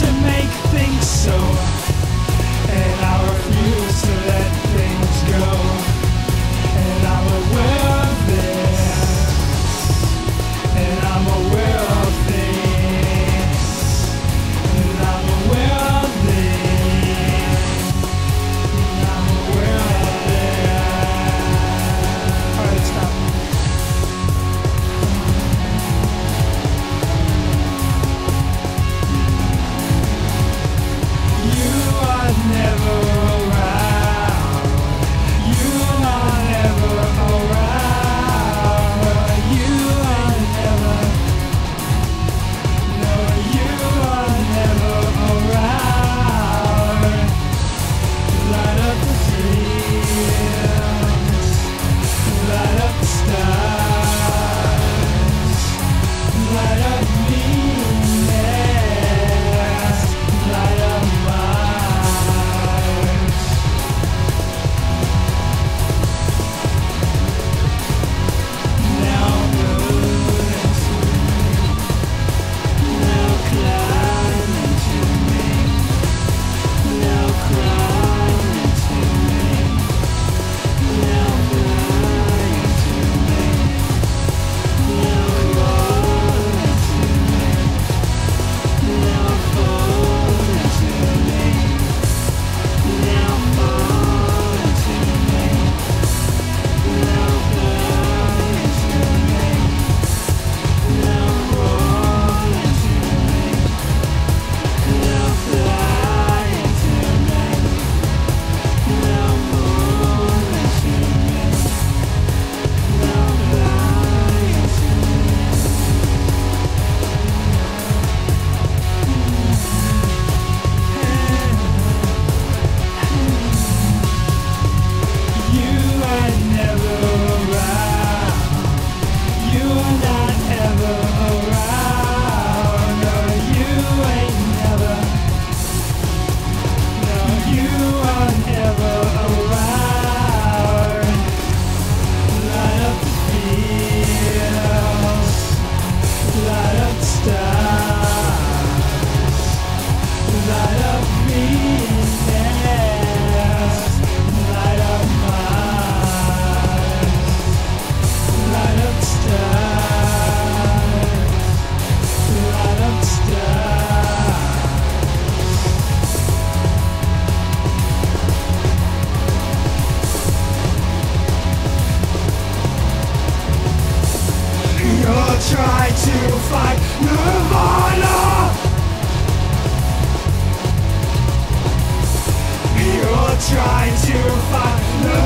to make things so, You'll try to find nirvana. You're trying to find nirvana.